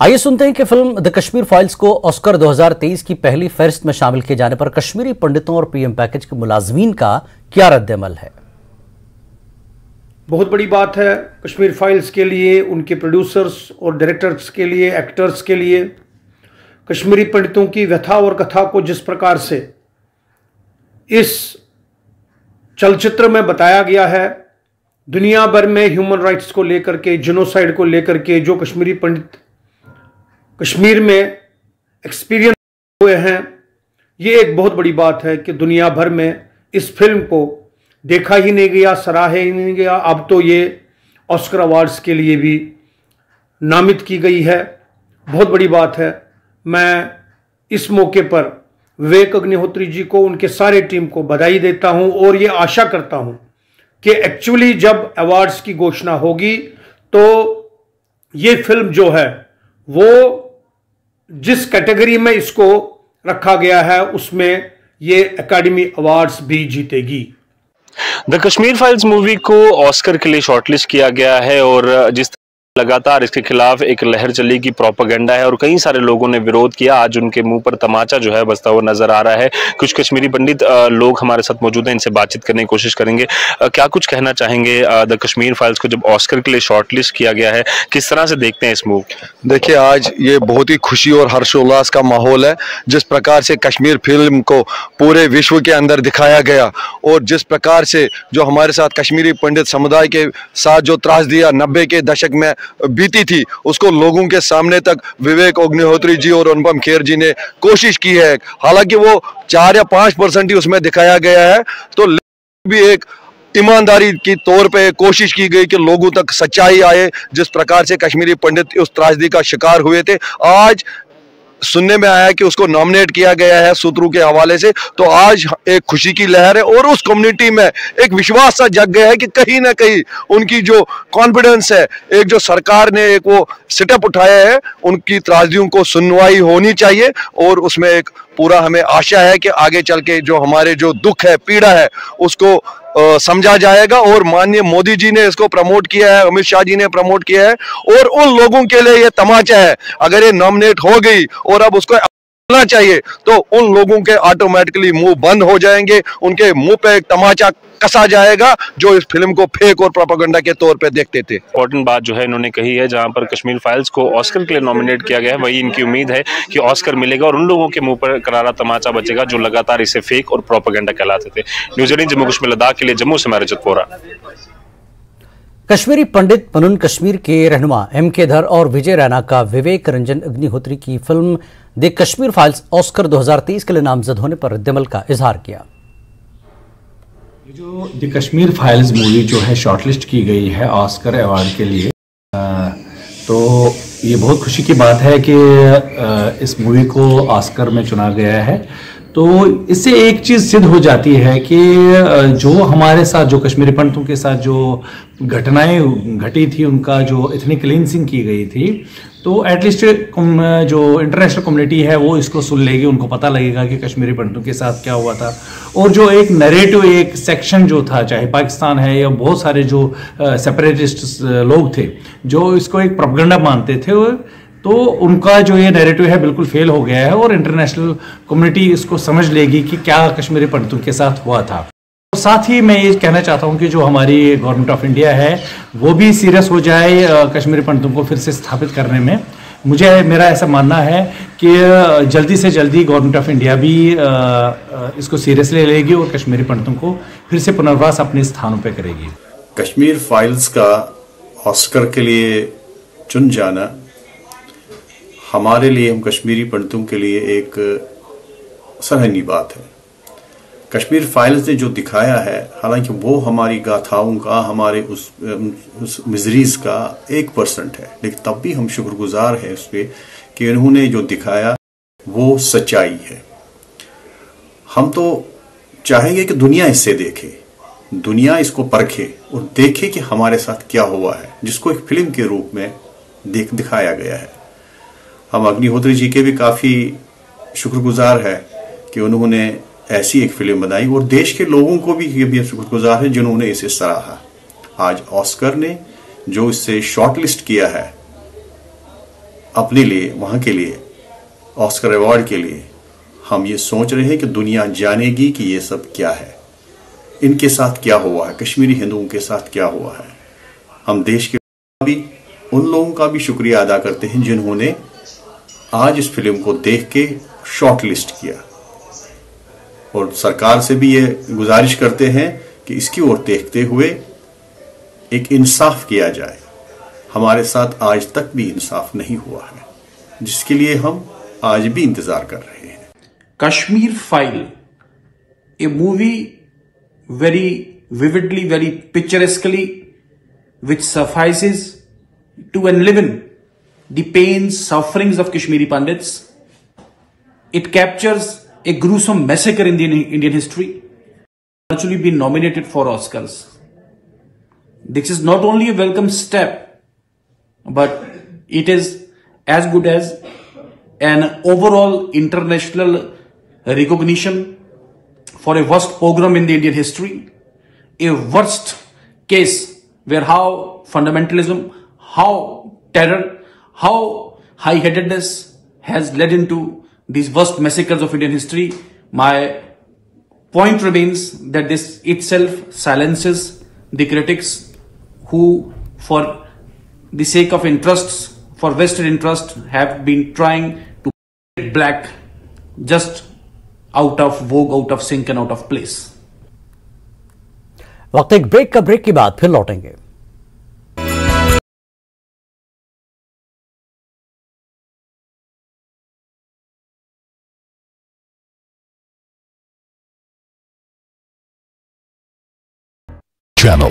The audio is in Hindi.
आइए सुनते हैं कि फ़िल्म द कश्मीर फाइल्स को ऑस्कर 2023 की पहली फहरिस्त में शामिल किए जाने पर कश्मीरी पंडितों और पीएम पैकेज के मुलाजमीन का क्या रद्दमल है? बहुत बड़ी बात है, कश्मीर फाइल्स के लिए, उनके प्रोड्यूसर्स और डायरेक्टर्स के लिए, एक्टर्स के लिए। कश्मीरी पंडितों की व्यथा और कथा को जिस प्रकार से इस चलचित्र में बताया गया है, दुनिया भर में ह्यूमन राइट्स को लेकर के जिनोसाइड को लेकर के, जो कश्मीरी पंडित कश्मीर में एक्सपीरियंस हुए हैं। ये एक बहुत बड़ी बात है कि दुनिया भर में इस फ़िल्म को देखा ही नहीं गया, सराहे ही नहीं गया। अब तो ये ऑस्कर अवार्ड्स के लिए भी नामित की गई है। बहुत बड़ी बात है। मैं इस मौके पर विवेक अग्निहोत्री जी को, उनके सारे टीम को बधाई देता हूँ और ये आशा करता हूँ कि एक्चुअली जब अवार्ड्स की घोषणा होगी तो ये फ़िल्म जो है, वो जिस कैटेगरी में इसको रखा गया है, उसमें ये एकेडमी अवार्ड्स भी जीतेगी। द कश्मीर फाइल्स मूवी को ऑस्कर के लिए शॉर्टलिस्ट किया गया है और जिस लगातार इसके खिलाफ एक लहर चली की प्रोपागेंडा है और कई सारे लोगों ने विरोध किया। आज उनके मुँह पर तमाचा जो है बसता हुआ नज़र आ रहा है। कुछ कश्मीरी पंडित लोग हमारे साथ मौजूद हैं, इनसे बातचीत करने की कोशिश करेंगे। क्या कुछ कहना चाहेंगे द कश्मीर फाइल्स को जब ऑस्कर के लिए शॉर्टलिस्ट किया गया है, किस तरह से देखते हैं इस मूव? देखिए, आज ये बहुत ही खुशी और हर्षोल्लास का माहौल है, जिस प्रकार से कश्मीर फ़िल्म को पूरे विश्व के अंदर दिखाया गया और जिस प्रकार से जो हमारे साथ कश्मीरी पंडित समुदाय के साथ जो त्रास दिया, नब्बे के दशक में बीती थी। उसको लोगों के सामने तक विवेक अग्निहोत्री जी और अनुपम खेर जी ने कोशिश की है। हालाँकि वो चार या पाँच परसेंट ही उसमें दिखाया गया है। तो भी एक ईमानदारी की तौर पे कोशिश की गई कि लोगों तक सच्चाई आए। जिस प्रकार से कश्मीरी पंडित उस त्रासदी का शिकार हुए थे। आज सुनने में आया कि उसको नॉमिनेट किया गया है सूत्रों के हवाले से तो आज एक खुशी की लहर है और उस कम्युनिटी में एक विश्वास सा जग गया है कि कहीं ना कहीं उनकी जो कॉन्फिडेंस है, एक जो सरकार ने एक वो सेटअप उठाया है, उनकी त्राजियों को सुनवाई होनी चाहिए और उसमें एक पूरा हमें आशा है कि आगे चल के जो हमारे जो दुख है, पीड़ा है, उसको समझा जाएगा और माननीय मोदी जी ने इसको प्रमोट किया है, अमित शाह जी ने प्रमोट किया है और उन लोगों के लिए ये तमाचा है। अगर ये नॉमिनेट हो गई और अब उसको चाहिए। तो उन लोगों के ऑटोमेटिकली मुँह बंद हो जाएँगे। उनके मुँह पे एक तमाचा कसा जाएगा, जो इस फ़िल्म को फेक और प्रोपागंडा के तौर पे देखते थे। इंपॉर्टेंट बात जो है इन्होंने कही है, जहाँ पर कश्मीर फाइल्स को ऑस्कर के लिए नॉमिनेट किया गया है, वही इनकी उम्मीद है कि ऑस्कर मिलेगा और उन लोगों के मुँह पर करारा तमाचा बचेगा, जो लगातार इसे फेक और प्रोपागेंडा कहलाते थे। न्यूजीलैंड जम्मू कश्मीर, लद्दाख के लिए जम्मू से मैं रजत पोरा कश्मीरी पंडित पनुन कश्मीर के रहनुमा एम के धर और विजय रैना का विवेक रंजन अग्निहोत्री की film the Kashmir Files Oscar 2023 के लिए नामजद होने पर रद्दमल का इजहार किया। जो द कश्मीर फाइल्स मूवी जो है शॉर्टलिस्ट की गई है ऑस्कर अवार्ड के लिए तो ये बहुत खुशी की बात है कि इस मूवी को ऑस्कर में चुना गया है। तो इससे एक चीज़ सिद्ध हो जाती है कि जो हमारे साथ, जो कश्मीरी पंडितों के साथ जो घटनाएँ घटी थी, उनका जो इतनी क्लिनसिंग की गई थी तो एटलीस्ट जो इंटरनेशनल कम्युनिटी है, वो इसको सुन लेगी, उनको पता लगेगा कि कश्मीरी पंडितों के साथ क्या हुआ था। और जो एक नरेटिव एक सेक्शन जो था, चाहे पाकिस्तान है या बहुत सारे जो सेपरेटिस्ट लोग थे, जो इसको एक प्रोपगंडा मानते थे तो उनका जो ये नैरेटिव है बिल्कुल फेल हो गया है और इंटरनेशनल कम्युनिटी इसको समझ लेगी कि क्या कश्मीरी पंडितों के साथ हुआ था। साथ ही मैं ये कहना चाहता हूँ कि जो हमारी गवर्नमेंट ऑफ़ इंडिया है, वो भी सीरियस हो जाए कश्मीरी पंडितों को फिर से स्थापित करने में। मुझे, मेरा ऐसा मानना है कि जल्दी से जल्दी गवर्नमेंट ऑफ़ इंडिया भी इसको सीरियसली लेगी और कश्मीरी पंडितों को फिर से पुनर्वास अपने स्थानों पर करेगी। कश्मीर फाइल्स का ऑस्कर के लिए चुन जाना हमारे लिए हम कश्मीरी पंडितों के लिए एक सराहनीय बात है। कश्मीर फाइल्स ने जो दिखाया है हालाँकि वो हमारी गाथाओं का हमारे उस, उस मिजरीज का एक परसेंट है। लेकिन तब भी हम शुक्रगुजार हैं उस पर कि इन्होंने जो दिखाया वो सच्चाई है। हम तो चाहेंगे कि दुनिया इससे देखे दुनिया इसको परखे और देखे कि हमारे साथ क्या हुआ है जिसको एक फ़िल्म के रूप में देख दिखाया गया है। हम अग्निहोत्री जी के भी काफ़ी शुक्रगुजार है कि उन्होंने ऐसी एक फ़िल्म बनाई और देश के लोगों को भी ये भी शुक्रगुजार है जिन्होंने इसे सराहा। आज ऑस्कर ने जो इससे शॉर्टलिस्ट किया है, अपने लिए, वहाँ के लिए, ऑस्कर अवार्ड के लिए, हम ये सोच रहे हैं कि दुनिया जानेगी कि ये सब क्या है। इनके साथ क्या हुआ है? कश्मीरी हिंदुओं के साथ क्या हुआ है? हम देश के भी, उन लोगों का भी शुक्रिया अदा करते हैं जिन्होंने आज इस फ़िल्म को देख के शॉर्ट लिस्ट किया। और सरकार से भी ये गुजारिश करते हैं कि इसकी ओर देखते हुए एक इंसाफ किया जाए। हमारे साथ आज तक भी इंसाफ नहीं हुआ है जिसके लिए हम आज भी इंतज़ार कर रहे हैं। Kashmir file a movie very vividly very very picturesquely, which to an enliven the pains, sufferings of Kashmiri Pandits. It captures a gruesome massacre in the Indian history, actually been nominated for Oscars. This is not only a welcome step, but it is as good as an overall international recognition for a worst pogrom in the Indian history, a worst case where how fundamentalism, how terror, how high-headedness has led into these worst massacres of Indian history. My point remains that this itself silences the critics who, for the sake of interests, for vested interest, have been trying to black just out of vogue out of sync and out of place वक्त एक ब्रेक का ब्रेक के बाद फिर लौटेंगे channels.